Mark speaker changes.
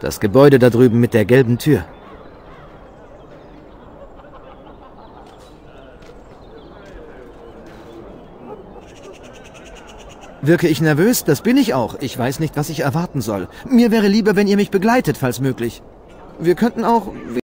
Speaker 1: Das Gebäude da drüben mit der gelben Tür. Wirke ich nervös? Das bin ich auch. Ich weiß nicht, was ich erwarten soll. Mir wäre lieber, wenn ihr mich begleitet, falls möglich. Wir könnten auch...